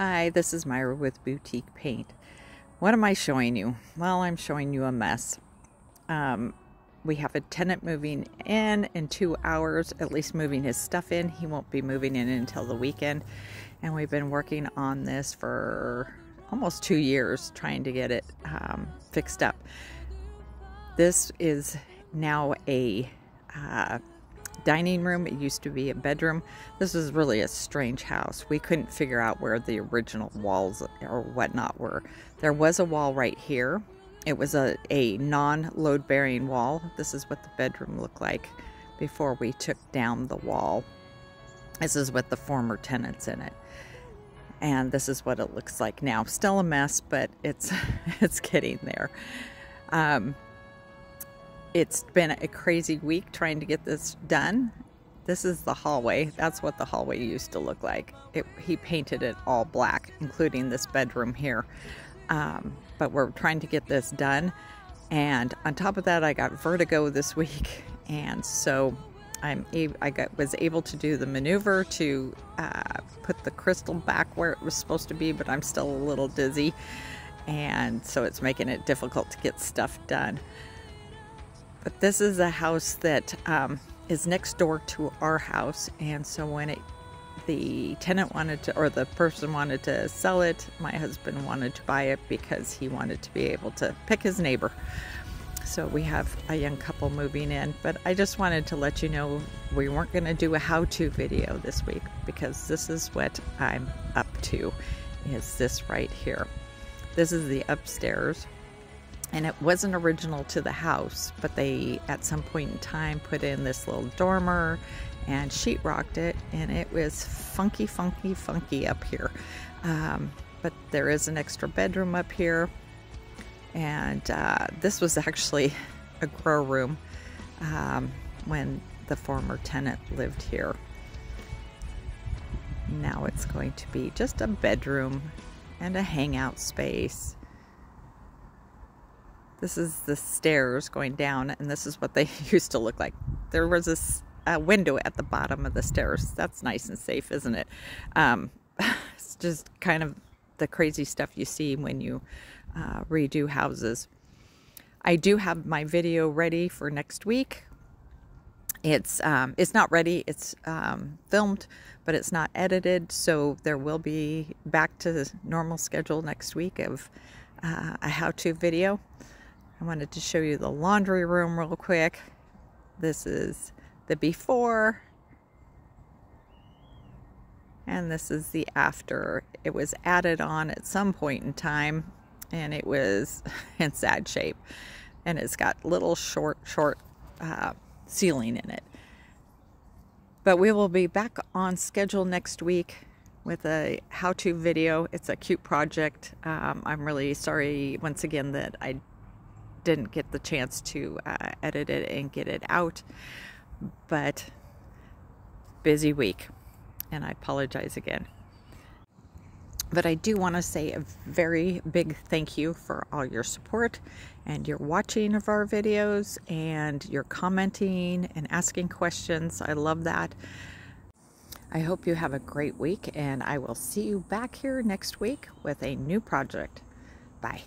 Hi, this is Myra with Boutique Paint. What am I showing you? Well, I'm showing you a mess. Um, we have a tenant moving in in two hours, at least moving his stuff in. He won't be moving in until the weekend. And we've been working on this for almost two years trying to get it um, fixed up. This is now a uh, dining room. It used to be a bedroom. This is really a strange house. We couldn't figure out where the original walls or whatnot were. There was a wall right here. It was a, a non-load bearing wall. This is what the bedroom looked like before we took down the wall. This is with the former tenants in it. And this is what it looks like now. Still a mess, but it's it's getting there. Um, it's been a crazy week trying to get this done. This is the hallway. That's what the hallway used to look like. It, he painted it all black, including this bedroom here. Um, but we're trying to get this done. And on top of that, I got vertigo this week. And so I'm I got, was able to do the maneuver to uh, put the crystal back where it was supposed to be, but I'm still a little dizzy. And so it's making it difficult to get stuff done. But this is a house that um, is next door to our house, and so when it the tenant wanted to, or the person wanted to sell it, my husband wanted to buy it because he wanted to be able to pick his neighbor. So we have a young couple moving in, but I just wanted to let you know we weren't going to do a how-to video this week because this is what I'm up to, is this right here. This is the upstairs and it wasn't original to the house, but they at some point in time put in this little dormer and sheetrocked it, and it was funky, funky, funky up here. Um, but there is an extra bedroom up here, and uh, this was actually a grow room um, when the former tenant lived here. Now it's going to be just a bedroom and a hangout space this is the stairs going down, and this is what they used to look like. There was a window at the bottom of the stairs. That's nice and safe, isn't it? Um, it's just kind of the crazy stuff you see when you uh, redo houses. I do have my video ready for next week. It's um, it's not ready. It's um, filmed, but it's not edited. So there will be back to the normal schedule next week of uh, a how-to video. I wanted to show you the laundry room real quick. This is the before and this is the after. It was added on at some point in time and it was in sad shape and it's got little short short uh, ceiling in it. But we will be back on schedule next week with a how-to video. It's a cute project. Um, I'm really sorry once again that I didn't get the chance to uh, edit it and get it out. But busy week, and I apologize again. But I do want to say a very big thank you for all your support and your watching of our videos and your commenting and asking questions. I love that. I hope you have a great week, and I will see you back here next week with a new project. Bye.